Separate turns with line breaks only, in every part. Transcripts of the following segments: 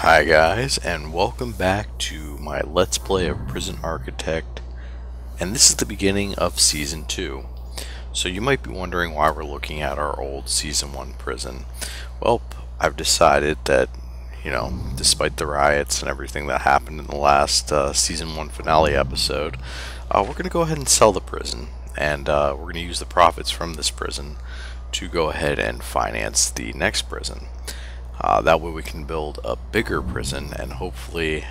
Hi guys, and welcome back to my Let's Play of Prison Architect, and this is the beginning of Season 2. So you might be wondering why we're looking at our old Season 1 prison. Well, I've decided that, you know, despite the riots and everything that happened in the last uh, Season 1 finale episode, uh, we're going to go ahead and sell the prison, and uh, we're going to use the profits from this prison to go ahead and finance the next prison. Uh, that way we can build a bigger prison and hopefully,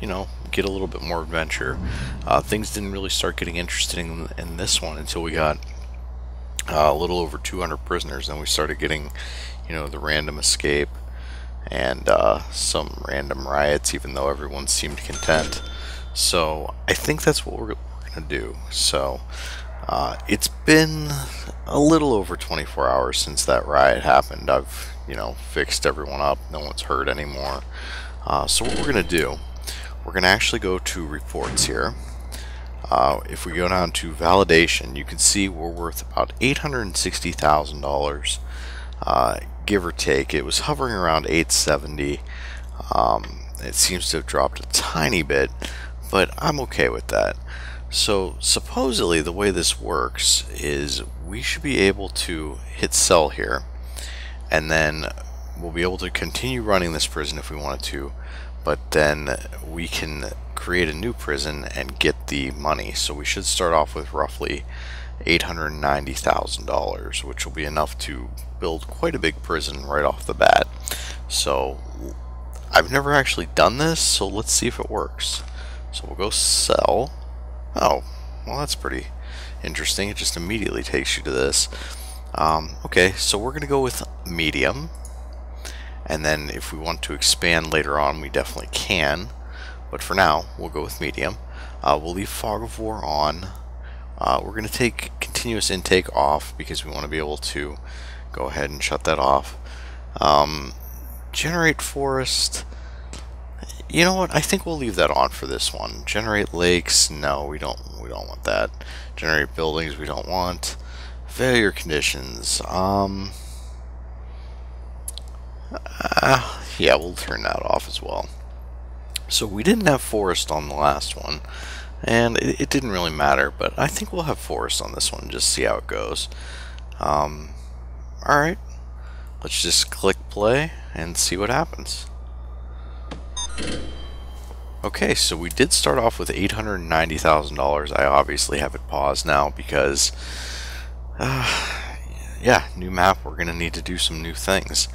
you know, get a little bit more adventure. Uh, things didn't really start getting interesting in, in this one until we got uh, a little over 200 prisoners. Then we started getting, you know, the random escape and uh, some random riots, even though everyone seemed content. So I think that's what we're, we're going to do. So uh, it's been a little over 24 hours since that riot happened. I've you know, fixed everyone up. No one's hurt anymore. Uh, so what we're going to do, we're going to actually go to reports here. Uh, if we go down to valuation, you can see we're worth about $860,000, uh, give or take. It was hovering around 870. Um, it seems to have dropped a tiny bit, but I'm okay with that. So supposedly the way this works is we should be able to hit sell here and then we'll be able to continue running this prison if we wanted to but then we can create a new prison and get the money. So we should start off with roughly $890,000 which will be enough to build quite a big prison right off the bat. So I've never actually done this so let's see if it works. So we'll go sell. Oh well that's pretty interesting. It just immediately takes you to this um, okay, so we're going to go with medium. And then if we want to expand later on, we definitely can. But for now, we'll go with medium. Uh, we'll leave Fog of War on. Uh, we're going to take continuous intake off because we want to be able to go ahead and shut that off. Um, generate forest. You know what? I think we'll leave that on for this one. Generate lakes. No, we don't. We don't want that. Generate buildings. We don't want. Failure conditions. Um. Uh, yeah, we'll turn that off as well. So we didn't have forest on the last one, and it, it didn't really matter, but I think we'll have forest on this one, just see how it goes. Um, Alright, let's just click play and see what happens. Okay, so we did start off with $890,000. I obviously have it paused now because uh, yeah, new map, we're going to need to do some new things.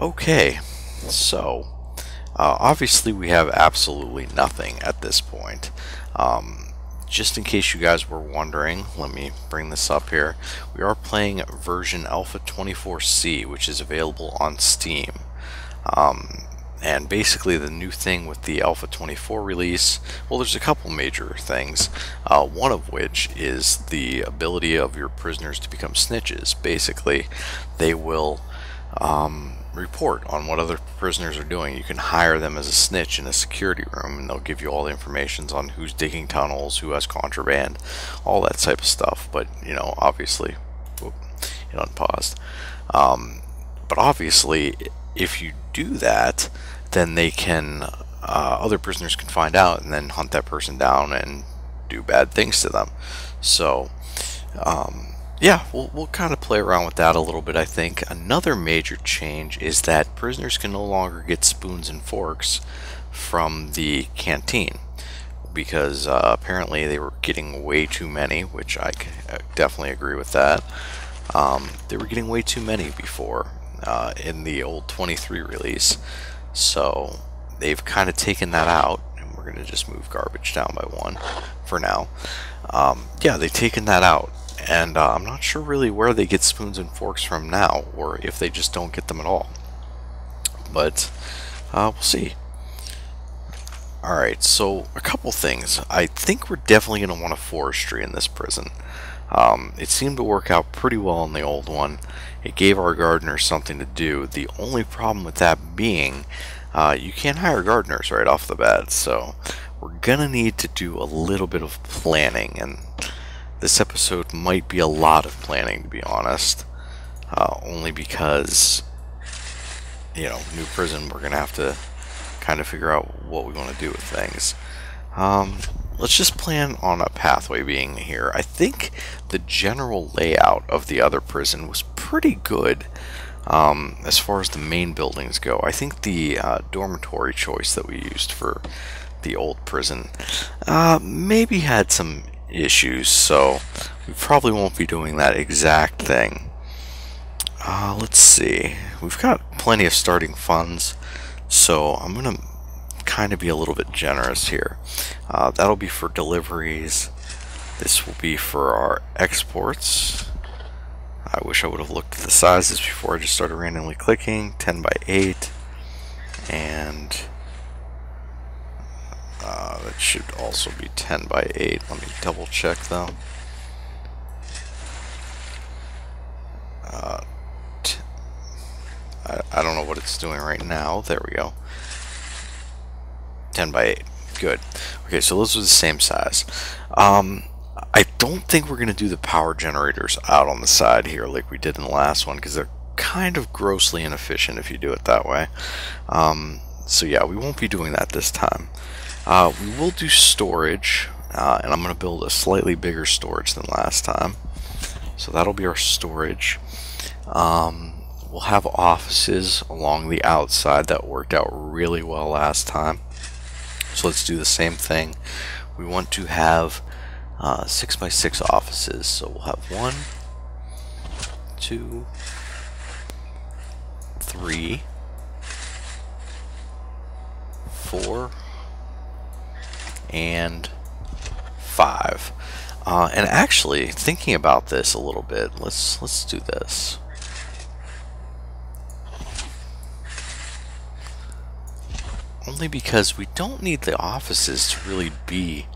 Okay, so, uh, obviously we have absolutely nothing at this point. Um, just in case you guys were wondering, let me bring this up here. We are playing version Alpha 24C, which is available on Steam. Um, and basically the new thing with the Alpha 24 release, well there's a couple major things, uh, one of which is the ability of your prisoners to become snitches. Basically, they will um, report on what other prisoners are doing. You can hire them as a snitch in a security room and they'll give you all the information on who's digging tunnels, who has contraband, all that type of stuff. But, you know, obviously, whoop, it unpaused. Um, but obviously, if you do that, then they can uh, other prisoners can find out and then hunt that person down and do bad things to them. So, um, yeah, we'll, we'll kind of play around with that a little bit, I think. Another major change is that prisoners can no longer get spoons and forks from the canteen because uh, apparently they were getting way too many, which I definitely agree with that. Um, they were getting way too many before uh, in the old 23 release. So they've kind of taken that out. And we're going to just move garbage down by one for now. Um, yeah, they've taken that out. And uh, I'm not sure really where they get spoons and forks from now, or if they just don't get them at all. But uh, we'll see. Alright, so a couple things. I think we're definitely going to want a forestry in this prison. Um, it seemed to work out pretty well in the old one. It gave our gardeners something to do. The only problem with that being, uh, you can't hire gardeners right off the bat, so we're gonna need to do a little bit of planning, and this episode might be a lot of planning, to be honest. Uh, only because you know, new prison, we're going to have to kind of figure out what we want to do with things. Um, let's just plan on a pathway being here. I think the general layout of the other prison was pretty good um, as far as the main buildings go. I think the uh, dormitory choice that we used for the old prison uh, maybe had some issues, so we probably won't be doing that exact thing. Uh, let's see. We've got plenty of starting funds, so I'm going to kind of be a little bit generous here. Uh, that'll be for deliveries. This will be for our exports. I wish I would have looked at the sizes before I just started randomly clicking. 10 by 8. And uh, that should also be 10 by 8. Let me double check though. Uh, I, I don't know what it's doing right now. There we go. 10 by 8. Good. Okay, so those are the same size. Um, I don't think we're going to do the power generators out on the side here like we did in the last one because they're kind of grossly inefficient if you do it that way. Um, so yeah, we won't be doing that this time. Uh, we will do storage, uh, and I'm going to build a slightly bigger storage than last time. So that'll be our storage. Um, we'll have offices along the outside that worked out really well last time. So let's do the same thing. We want to have uh, six by six offices. So we'll have one, two, three, four, and five. Uh, and actually, thinking about this a little bit, let's let's do this. Only because we don't need the offices to really be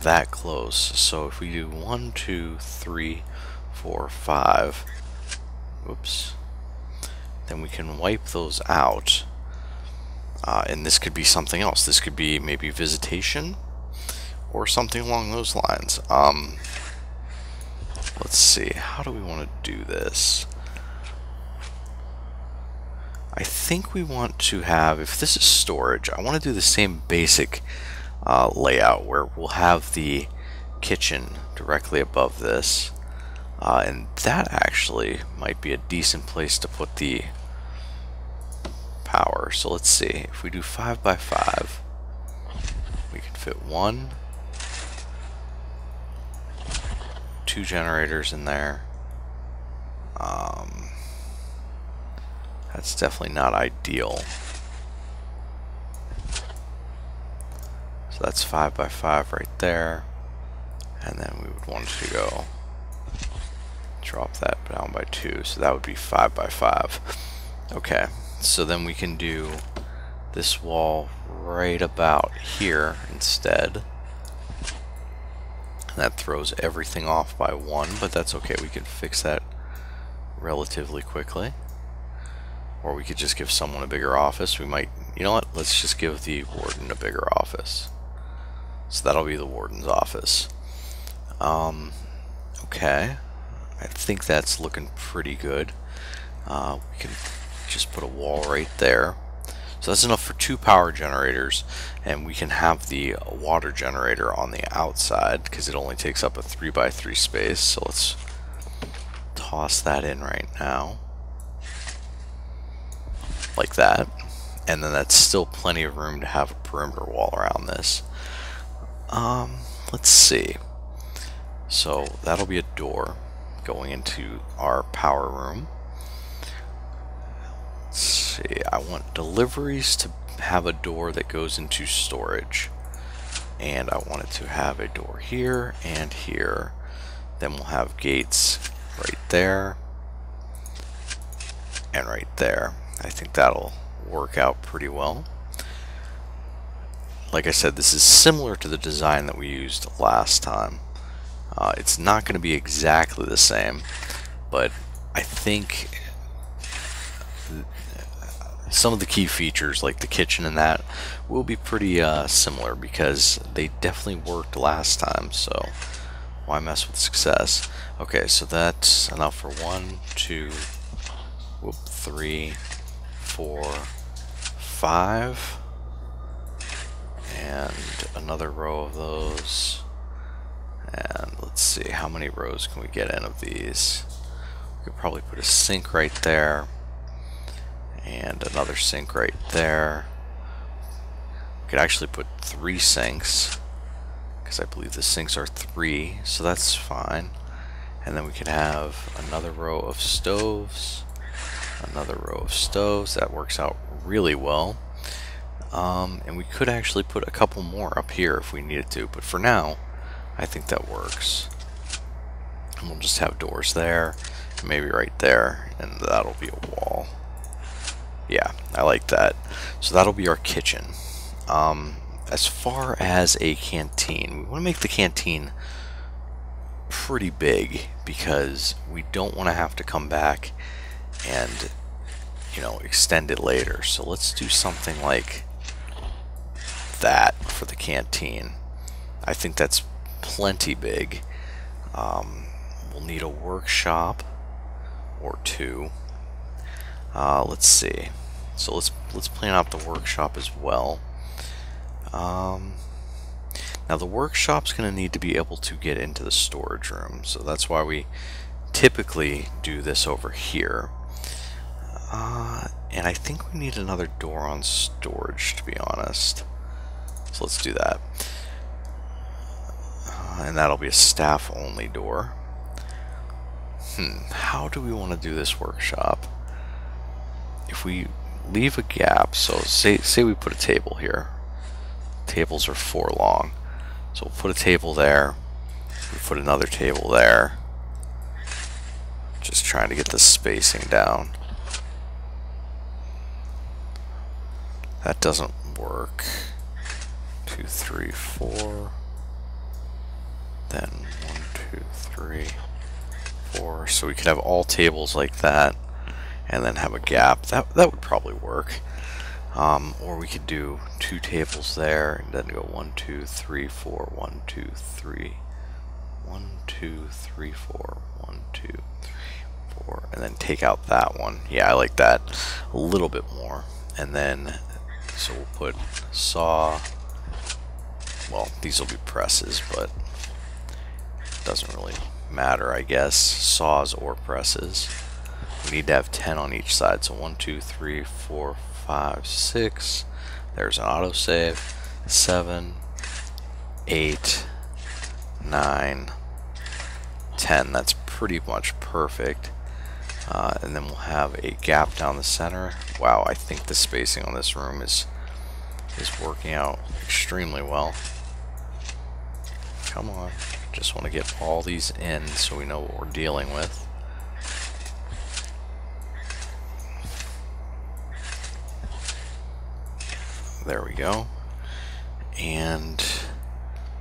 that close. So if we do one, two, three, four, five, oops, then we can wipe those out. Uh, and this could be something else. This could be maybe visitation or something along those lines. Um, let's see, how do we want to do this? I think we want to have, if this is storage, I want to do the same basic uh, layout where we'll have the kitchen directly above this. Uh, and that actually might be a decent place to put the power. So let's see, if we do 5 by 5 we can fit one, two generators in there. Um, that's definitely not ideal. So that's 5 by 5 right there. And then we would want to go drop that down by 2. So that would be 5 by 5. Okay, so then we can do this wall right about here instead. And that throws everything off by 1, but that's okay. We can fix that relatively quickly. Or we could just give someone a bigger office. We might, you know what, let's just give the warden a bigger office. So that'll be the warden's office. Um, okay. I think that's looking pretty good. Uh, we can just put a wall right there. So that's enough for two power generators and we can have the water generator on the outside because it only takes up a 3x3 space. So let's toss that in right now. Like that. And then that's still plenty of room to have a perimeter wall around this. Um, let's see. So that'll be a door going into our power room. Let's see. I want deliveries to have a door that goes into storage. And I want it to have a door here and here. Then we'll have gates right there and right there. I think that'll work out pretty well. Like I said, this is similar to the design that we used last time. Uh, it's not going to be exactly the same, but I think some of the key features, like the kitchen and that, will be pretty uh, similar because they definitely worked last time, so why mess with success? Okay, so that's enough for one, two, whoop, three, four, five, and another row of those. And let's see, how many rows can we get in of these? We could probably put a sink right there, and another sink right there. We could actually put three sinks, because I believe the sinks are three, so that's fine. And then we could have another row of stoves, another row of stoves. That works out really well. Um, and we could actually put a couple more up here if we needed to, but for now, I think that works. And we'll just have doors there, maybe right there, and that'll be a wall. Yeah, I like that. So that'll be our kitchen. Um, as far as a canteen, we want to make the canteen pretty big because we don't want to have to come back and you know extend it later. So let's do something like that for the canteen. I think that's plenty big. Um, we'll need a workshop or two. Uh, let's see. So let's let's plan out the workshop as well. Um, now the workshop's going to need to be able to get into the storage room, so that's why we typically do this over here. Uh, and I think we need another door on storage, to be honest. So let's do that. Uh, and that'll be a staff-only door. Hmm, how do we want to do this workshop? If we leave a gap, so say, say we put a table here. Tables are four long. So we'll put a table there. We put another table there. Just trying to get the spacing down. That doesn't work. Two, three, four. Then one, two, three, four. So we could have all tables like that and then have a gap. That, that would probably work. Um, or we could do two tables there and then go one, two, three, four, one, two, three, one, two, three, four, one, two, three, four, and then take out that one. Yeah, I like that a little bit more. And then, so we'll put saw, well, these will be presses, but it doesn't really matter, I guess, saws or presses. We need to have 10 on each side, so one, two, three, four, five, six. There's an autosave. Seven, eight, nine, ten. That's pretty much perfect. Uh, and then we'll have a gap down the center. Wow, I think the spacing on this room is is working out extremely well. Come on. Just want to get all these in so we know what we're dealing with. There we go. And,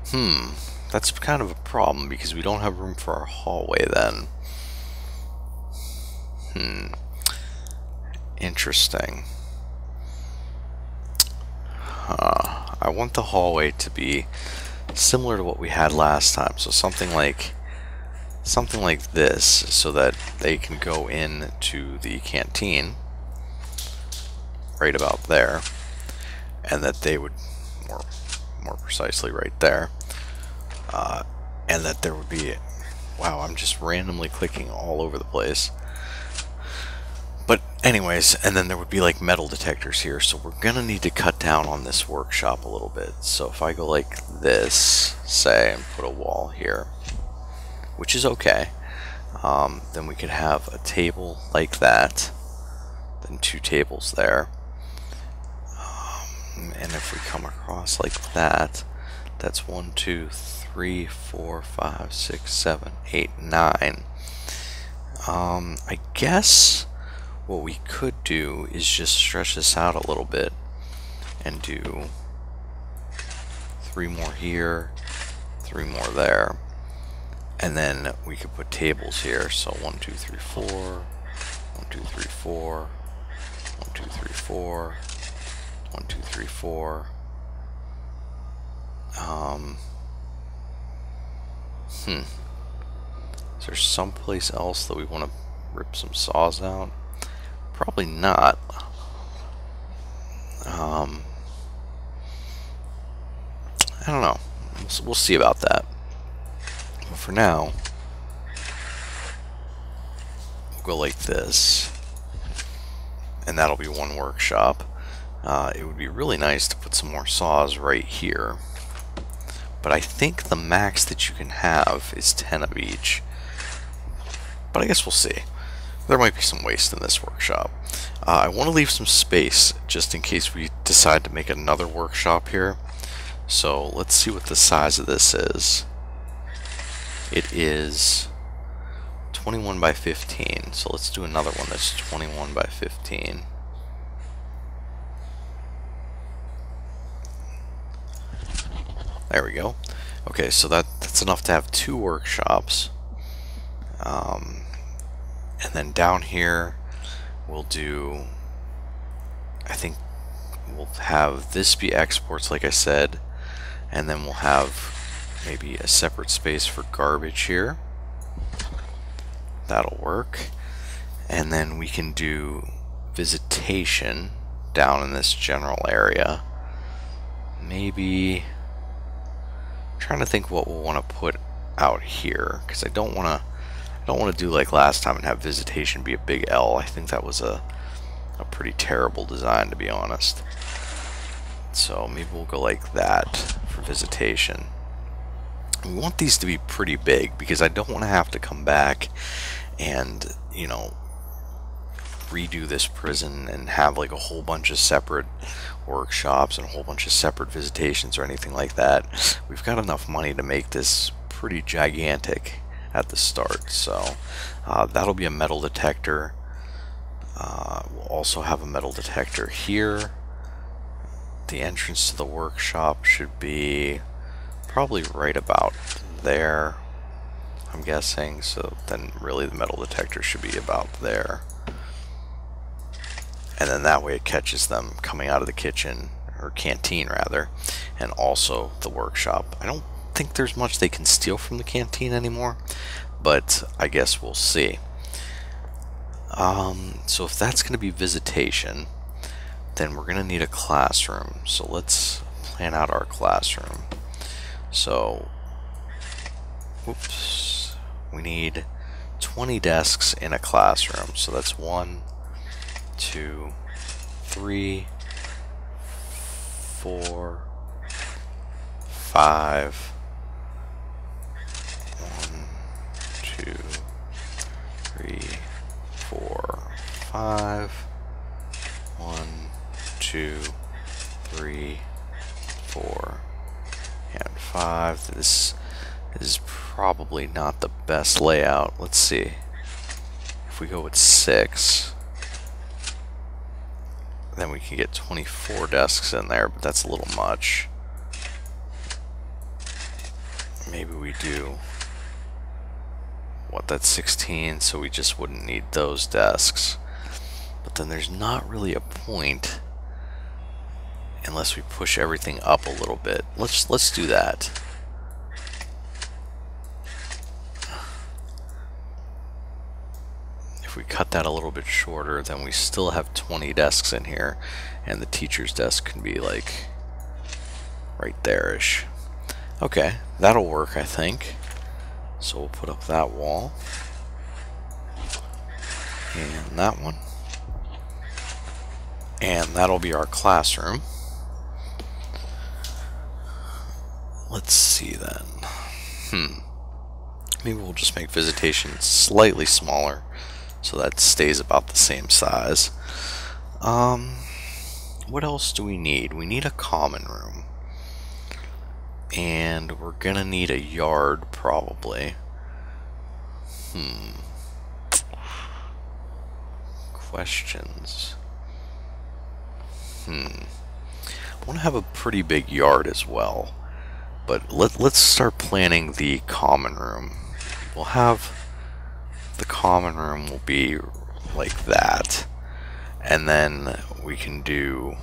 hmm, that's kind of a problem because we don't have room for our hallway then. Hmm. Interesting. Huh. I want the hallway to be similar to what we had last time. So something like something like this so that they can go in to the canteen right about there and that they would more more precisely right there uh, and that there would be wow I'm just randomly clicking all over the place but anyways and then there would be like metal detectors here so we're gonna need to cut down on this workshop a little bit so if I go like this say and put a wall here which is okay um, then we could have a table like that then two tables there and if we come across like that, that's one, two, three, four, five, six, seven, eight, nine. Um, I guess what we could do is just stretch this out a little bit and do three more here, three more there. And then we could put tables here. So one, two, three, four, one, two, three, four, one, two, three, four, one, two, three, four. Um, hmm. Is there someplace else that we want to rip some saws out? Probably not. Um, I don't know. We'll, we'll see about that. But for now, we'll go like this. And that'll be one workshop. Uh, it would be really nice to put some more saws right here. But I think the max that you can have is 10 of each. But I guess we'll see. There might be some waste in this workshop. Uh, I want to leave some space just in case we decide to make another workshop here. So let's see what the size of this is. It is 21 by 15. So let's do another one that's 21 by 15. There we go. Okay, so that that's enough to have two workshops. Um, and then down here, we'll do, I think we'll have this be exports, like I said, and then we'll have maybe a separate space for garbage here. That'll work. And then we can do visitation down in this general area. Maybe trying to think what we'll want to put out here because I don't want to I don't want to do like last time and have visitation be a big L. I think that was a a pretty terrible design to be honest. So maybe we'll go like that for visitation. We want these to be pretty big because I don't want to have to come back and, you know, redo this prison and have like a whole bunch of separate workshops and a whole bunch of separate visitations or anything like that. We've got enough money to make this pretty gigantic at the start. So uh, that'll be a metal detector. Uh, we'll also have a metal detector here. The entrance to the workshop should be probably right about there. I'm guessing. So then really the metal detector should be about there and then that way it catches them coming out of the kitchen or canteen rather and also the workshop I don't think there's much they can steal from the canteen anymore but I guess we'll see. Um, so if that's going to be visitation then we're going to need a classroom. So let's plan out our classroom. So whoops, we need 20 desks in a classroom. So that's one two, three, four, five, one, two, three, four, five, one, two, three, four, and five. This is probably not the best layout. Let's see. If we go with six, then we can get 24 desks in there, but that's a little much. Maybe we do, what, that's 16, so we just wouldn't need those desks. But then there's not really a point unless we push everything up a little bit. Let's let's do that. if we cut that a little bit shorter, then we still have 20 desks in here, and the teacher's desk can be like right there-ish. Okay, that'll work, I think. So we'll put up that wall. And that one. And that'll be our classroom. Let's see then. Hmm. Maybe we'll just make visitation slightly smaller so that stays about the same size. Um, what else do we need? We need a common room. And we're gonna need a yard, probably. Hmm. Questions. Hmm. I want to have a pretty big yard as well. But let, let's start planning the common room. We'll have the common room will be like that. And then we can do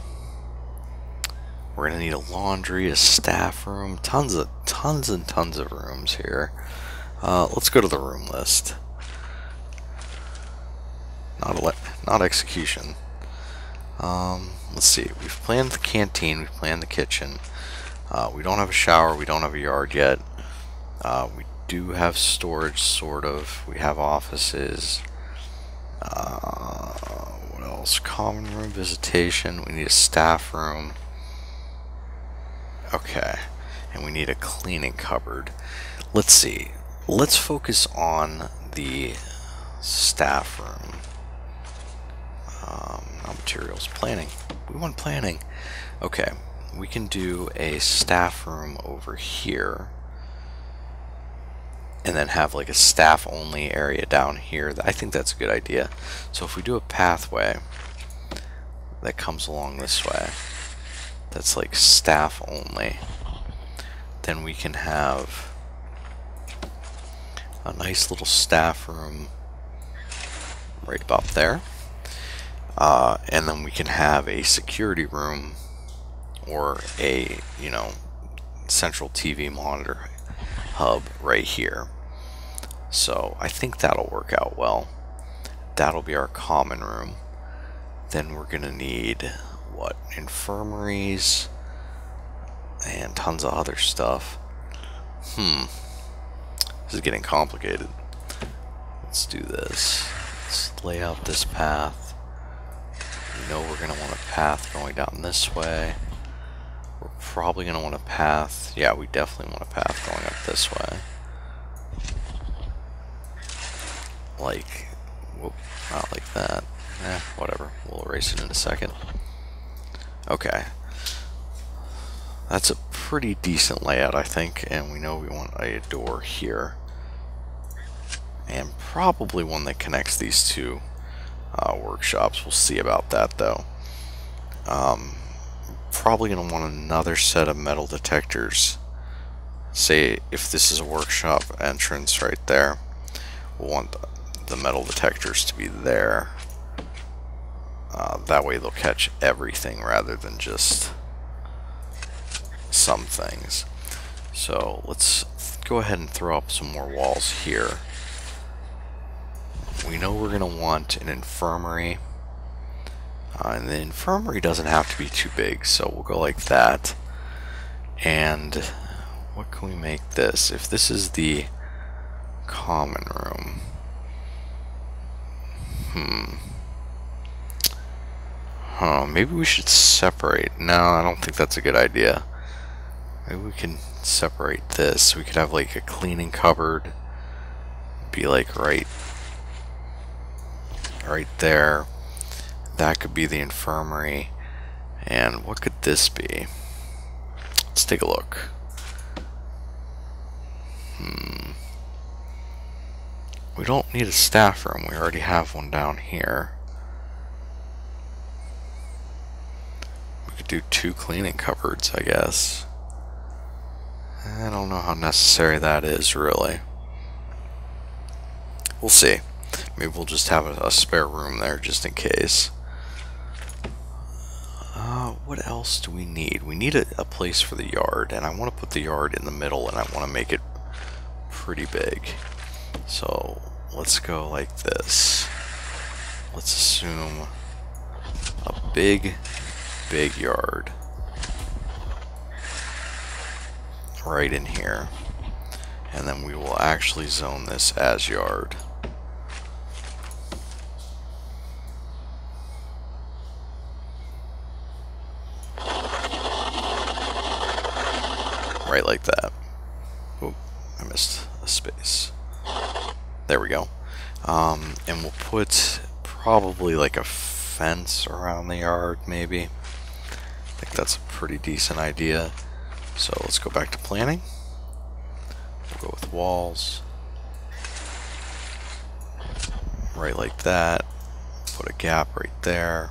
we're gonna need a laundry, a staff room, tons of tons and tons of rooms here. Uh, let's go to the room list. Not not execution. Um, let's see. We've planned the canteen. We've planned the kitchen. Uh, we don't have a shower. We don't have a yard yet. Uh, we do have storage, sort of. We have offices. Uh, what else? Common room visitation. We need a staff room. Okay. And we need a cleaning cupboard. Let's see. Let's focus on the staff room. Um, not materials. Planning. We want planning. Okay. We can do a staff room over here and then have like a staff only area down here. I think that's a good idea. So if we do a pathway that comes along this way, that's like staff only, then we can have a nice little staff room right about there. Uh, and then we can have a security room or a, you know, central TV monitor hub right here. So I think that'll work out well. That'll be our common room. Then we're going to need, what, infirmaries and tons of other stuff. Hmm. This is getting complicated. Let's do this. Let's lay out this path. We know we're going to want a path going down this way. We're probably going to want a path. Yeah, we definitely want a path going up this way. Like, whoop, not like that. Eh, whatever. We'll erase it in a second. Okay. That's a pretty decent layout, I think, and we know we want a door here. And probably one that connects these two uh, workshops. We'll see about that, though. Um, probably going to want another set of metal detectors. Say if this is a workshop entrance right there, we'll want the metal detectors to be there. Uh, that way they'll catch everything rather than just some things. So let's go ahead and throw up some more walls here. We know we're going to want an infirmary uh, and the infirmary doesn't have to be too big, so we'll go like that. And what can we make this? If this is the common room. Hmm. Huh, maybe we should separate. No, I don't think that's a good idea. Maybe we can separate this. We could have like a cleaning cupboard. Be like right right there that could be the infirmary. And what could this be? Let's take a look. Hmm. We don't need a staff room. We already have one down here. We could do two cleaning cupboards, I guess. I don't know how necessary that is, really. We'll see. Maybe we'll just have a, a spare room there just in case. Uh, what else do we need? We need a, a place for the yard, and I want to put the yard in the middle, and I want to make it pretty big. So let's go like this. Let's assume a big, big yard right in here. And then we will actually zone this as yard. right like that. Oh, I missed a space. There we go. Um, and we'll put probably like a fence around the yard, maybe. I think that's a pretty decent idea. So let's go back to planning. We'll go with walls. Right like that. Put a gap right there.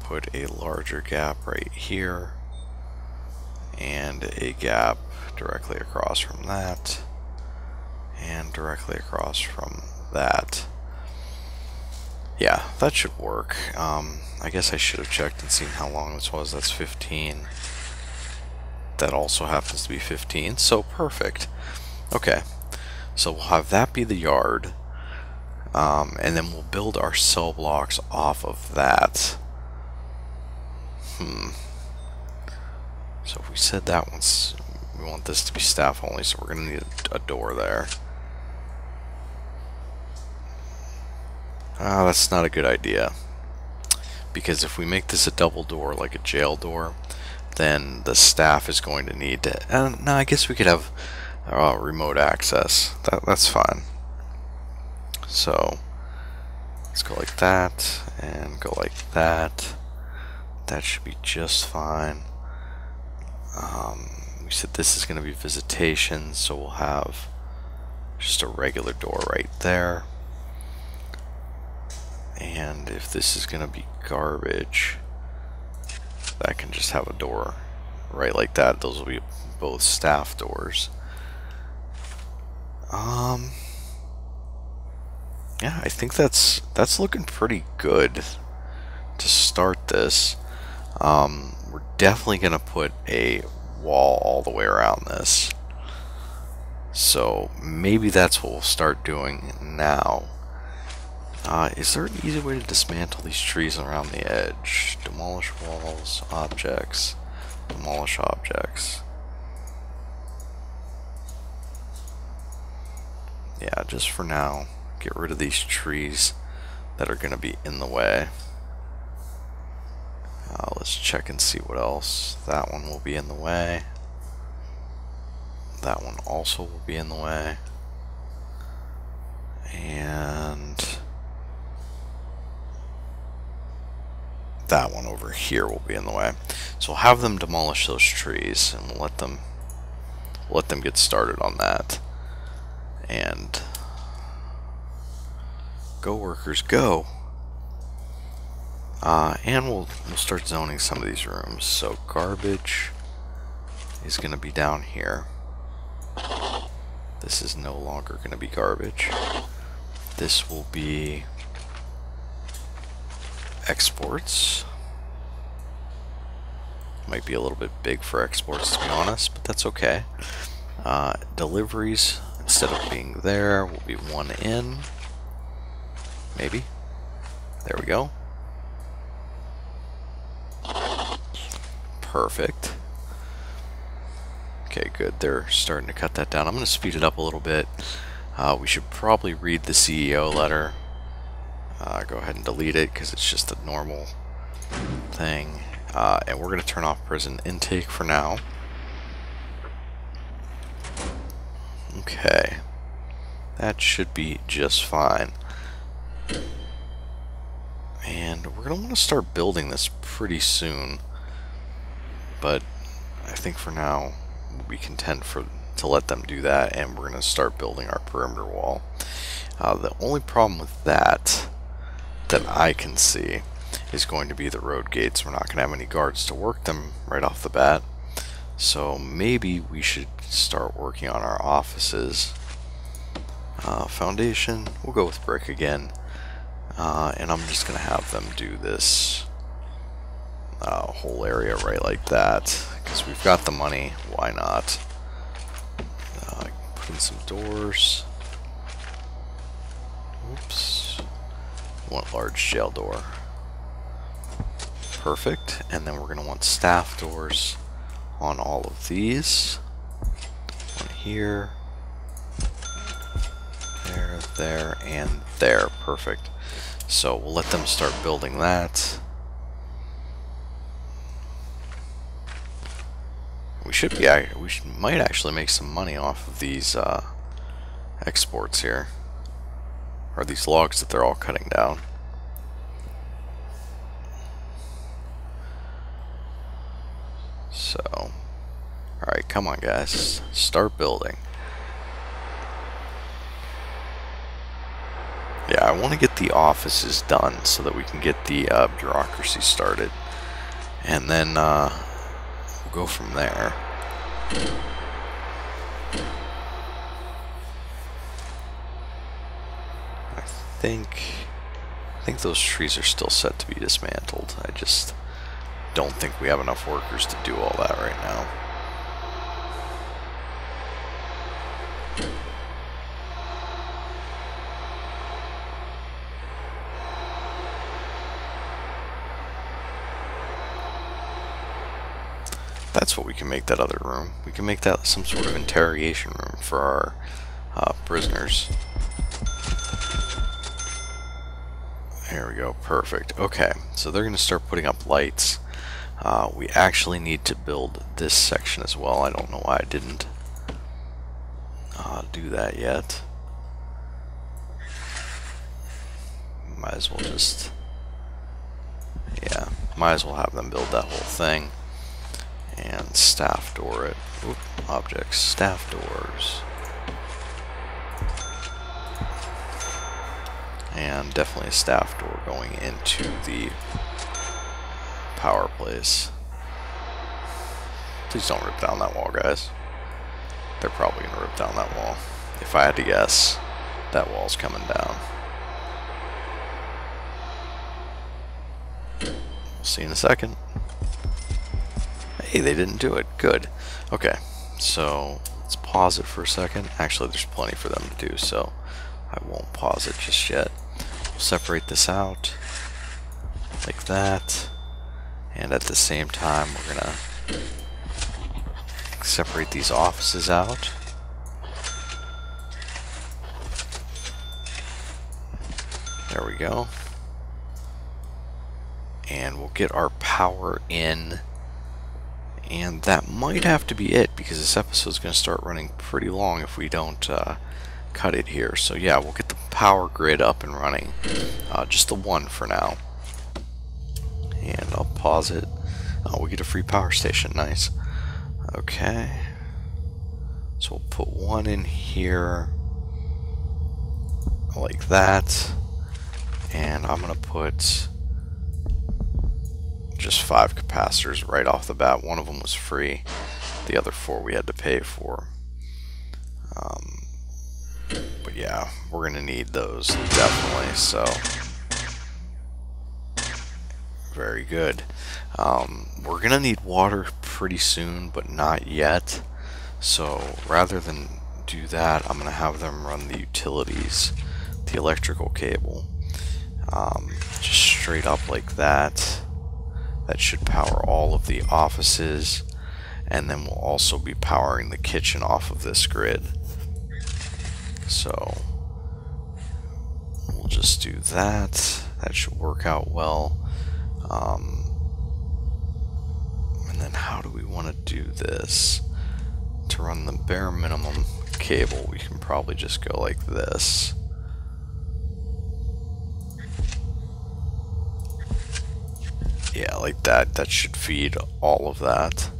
Put a larger gap right here and a gap directly across from that and directly across from that yeah that should work um, I guess I should have checked and seen how long this was that's 15 that also happens to be 15 so perfect okay so we'll have that be the yard Um, and then we'll build our cell blocks off of that. Hmm. So if we said that once, we want this to be staff only, so we're going to need a, a door there. Ah, uh, that's not a good idea. Because if we make this a double door, like a jail door, then the staff is going to need to... Uh, no, I guess we could have uh, remote access. That, that's fine. So, let's go like that, and go like that. That should be just fine. Um, we said this is going to be visitation, so we'll have just a regular door right there. And if this is going to be garbage, that can just have a door right like that. Those will be both staff doors. Um, yeah, I think that's that's looking pretty good to start this. Um, we're definitely going to put a wall all the way around this. So maybe that's what we'll start doing now. Uh, is there an easy way to dismantle these trees around the edge? Demolish walls, objects, demolish objects. Yeah, just for now, get rid of these trees that are going to be in the way. Uh, let's check and see what else. That one will be in the way. That one also will be in the way. And that one over here will be in the way. So we'll have them demolish those trees and we'll let them let them get started on that. And go workers go. Uh, and we'll we'll start zoning some of these rooms. So garbage is going to be down here. This is no longer going to be garbage. This will be exports. Might be a little bit big for exports to be honest, but that's okay. Uh, deliveries, instead of being there, will be one in. Maybe. There we go. Perfect. Okay, good. They're starting to cut that down. I'm going to speed it up a little bit. Uh, we should probably read the CEO letter uh, go ahead and delete it because it's just a normal thing. Uh, and we're going to turn off prison intake for now. Okay. That should be just fine. And we're going to want to start building this pretty soon. But I think for now we'll be content for to let them do that and we're going to start building our perimeter wall. Uh, the only problem with that that I can see is going to be the road gates. We're not going to have any guards to work them right off the bat. So maybe we should start working on our offices. Uh, foundation, we'll go with brick again. Uh, and I'm just going to have them do this uh, whole area right like that. Because we've got the money, why not? Uh, put in some doors. Oops. Want large jail door. Perfect. And then we're going to want staff doors on all of these. One here. There, there, and there. Perfect. So we'll let them start building that. We should be, we should, might actually make some money off of these uh, exports here are these logs that they're all cutting down. So, alright, come on guys, start building. Yeah, I want to get the offices done so that we can get the uh, bureaucracy started. And then uh, we'll go from there. think I think those trees are still set to be dismantled. I just don't think we have enough workers to do all that right now. That's what we can make that other room. We can make that some sort of interrogation room for our uh, prisoners. There we go, perfect. Okay, so they're going to start putting up lights. Uh, we actually need to build this section as well. I don't know why I didn't uh, do that yet. Might as well just... Yeah, might as well have them build that whole thing. And staff door it. Oop, objects, staff doors. And definitely a staff door going into the power place. Please don't rip down that wall, guys. They're probably going to rip down that wall. If I had to guess, that wall's coming down. We'll see in a second. Hey, they didn't do it. Good. Okay, so let's pause it for a second. Actually, there's plenty for them to do, so I won't pause it just yet. We'll separate this out like that. And at the same time, we're going to separate these offices out. There we go. And we'll get our power in. And that might have to be it because this episode is going to start running pretty long if we don't uh, cut it here. So yeah, we'll get the power grid up and running. Uh, just the one for now. And I'll pause it. Oh, we get a free power station. Nice. Okay. So we'll put one in here like that. And I'm going to put just five capacitors right off the bat. One of them was free. The other four we had to pay for. Um, yeah, we're going to need those definitely, so very good. Um, we're going to need water pretty soon, but not yet. So rather than do that, I'm going to have them run the utilities, the electrical cable, um, just straight up like that. That should power all of the offices, and then we'll also be powering the kitchen off of this grid. So we'll just do that. That should work out well. Um, and then how do we want to do this? To run the bare minimum cable, we can probably just go like this. Yeah, like that. That should feed all of that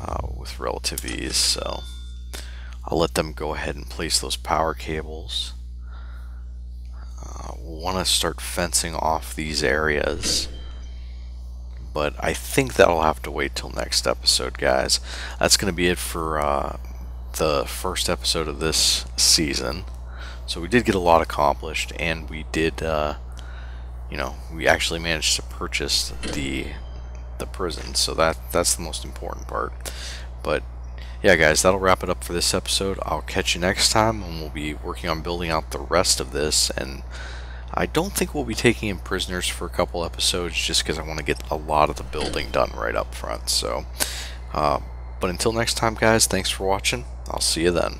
uh, with relative ease, so... I'll let them go ahead and place those power cables. Uh, we'll want to start fencing off these areas. But I think that'll have to wait till next episode, guys. That's going to be it for uh, the first episode of this season. So we did get a lot accomplished, and we did, uh, you know, we actually managed to purchase the the prison. So that that's the most important part. But yeah, guys, that'll wrap it up for this episode. I'll catch you next time, and we'll be working on building out the rest of this. And I don't think we'll be taking in prisoners for a couple episodes, just because I want to get a lot of the building done right up front. So, uh, but until next time, guys, thanks for watching. I'll see you then.